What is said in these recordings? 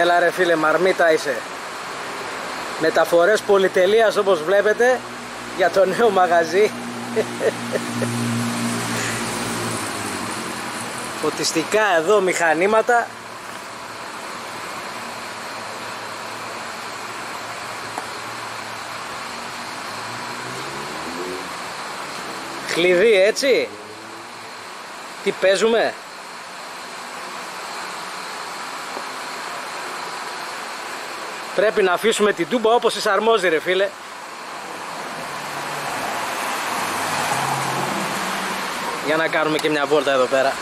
Έλα ρε φίλε, μαρμίτα είσαι. Μεταφορές πολυτελείας όπως βλέπετε για το νέο μαγαζί. Φωτιστικά εδώ μηχανήματα. Χλειδί έτσι. Τι παίζουμε; Πρέπει να αφήσουμε την τούμπα όπως εισαρμόζει ρε φίλε. Για να κάνουμε και μια βόλτα εδώ πέρα.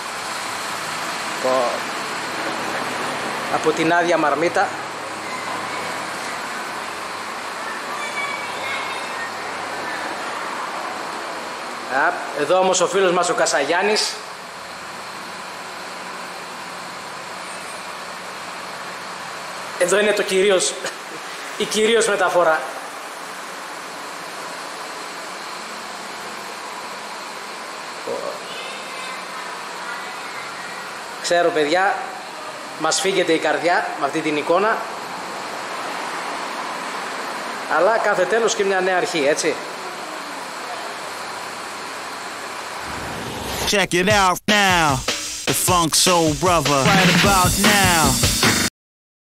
Από την άδεια μαρμίτα. Εδώ όμως ο φίλος μας ο Κασαγιάννης Εδώ είναι το κυρίως, η κυρίως μεταφορά. Ξέρω παιδιά, μας φύγεται η καρδιά με αυτή την εικόνα. Αλλά κάθε τέλος και μια νέα αρχή, έτσι. Check it out now, the Funk Soul Brother, right about now.